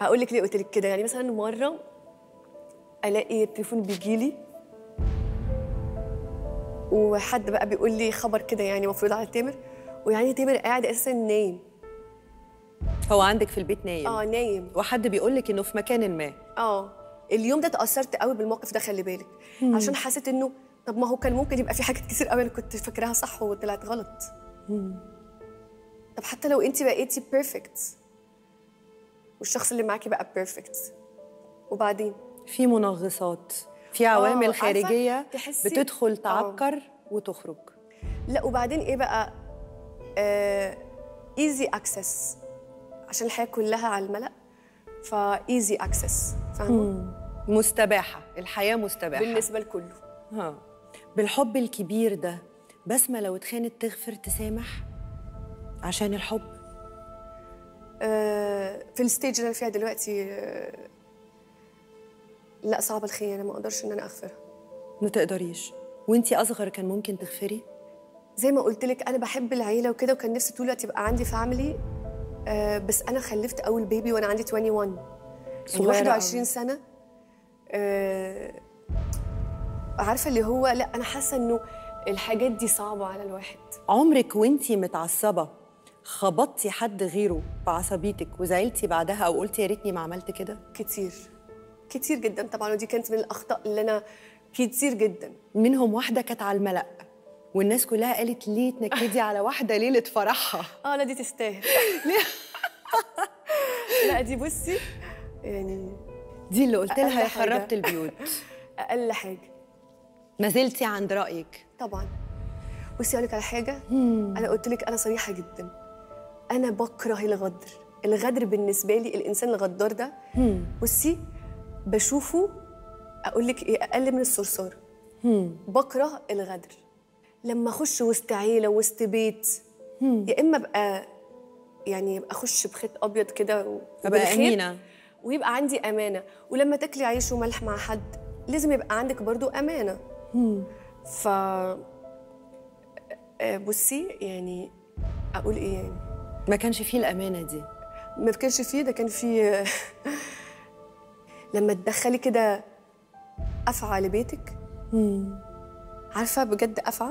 هقول لك ليه قلت لك كده. يعني مثلا مرة ألاقي التليفون بيجي لي وحد بقى بيقول لي خبر كده يعني المفروض على تامر ويعني تامر قاعد أساسا نايم. هو عندك في البيت نايم؟ آه نايم. وحد بيقول لك إنه في مكان ما. آه اليوم ده اتاثرت قوي بالموقف ده خلي بالك. عشان حسيت إنه طب ما هو كان ممكن يبقى في حاجات كتير قوي أنا كنت فاكراها صح وطلعت غلط. طب حتى لو انت بقيتي بيرفكت والشخص اللي معاكي بقى perfect وبعدين؟ في منغصات في عوامل عارفة؟ خارجية بتدخل آه. تعكر وتخرج. لا وبعدين إيه بقى؟ easy access عشان الحياة كلها على الملأ ف easy access فاهمة؟ مستباحة. الحياة مستباحة. بالنسبة لكله. ها. بالحب الكبير ده بسمة لو اتخانت تغفر تسامح؟ عشان الحب. آه، في ال stage اللي أنا فيها دلوقتي آه، لا صعبه الخيانه ما أقدرش إن أنا اغفرها ما تقدريش. وانتي أصغر كان ممكن تغفري؟ زي ما قلت لك أنا بحب العيلة وكده وكان نفسي طول الوقت يبقى عندي family آه بس أنا خلفت أول baby وأنا عندي 21 يعني صغيرة 21 أوي. سنة. آه عارفة اللي هو لا أنا حاسة إنه الحاجات دي صعبة على الواحد. عمرك وانتي متعصبة خبطتي حد غيره بعصبيتك وزعلتي بعدها أو قلتي يا ريتني ما عملت كده؟ كتير. كتير جدا طبعا ودي كانت من الأخطاء اللي أنا كتير جدا. منهم واحدة كانت على الملأ والناس كلها قالت ليه تنكدي على واحدة ليلة فرحها؟ آه لا دي تستاهل. لا دي بصي يعني دي اللي قلت لها يا. خربت البيوت. أقل حاجة. ما زلتي عند رأيك. طبعا. بصي أقول لك على حاجة. أنا قلت لك أنا صريحة جدا. أنا بكره الغدر. الغدر بالنسبة لي الإنسان الغدار ده بصي بشوفه أقول لك إيه أقل من الصرصار. بكره الغدر. لما أخش وسط عيلة وسط بيت يا إما أبقى يعني ابقى أخش بخيط أبيض كده وبالخيط، أمينة. ويبقى عندي أمانة. ولما تاكلي عيش وملح مع حد لازم يبقى عندك برضو أمانة. ف آه، بصي يعني أقول إيه يعني؟ ما كانش فيه الأمانة دي. ما كانش فيه ده كان فيه لما تدخلي كده افعى لبيتك. عارفة بجد افعى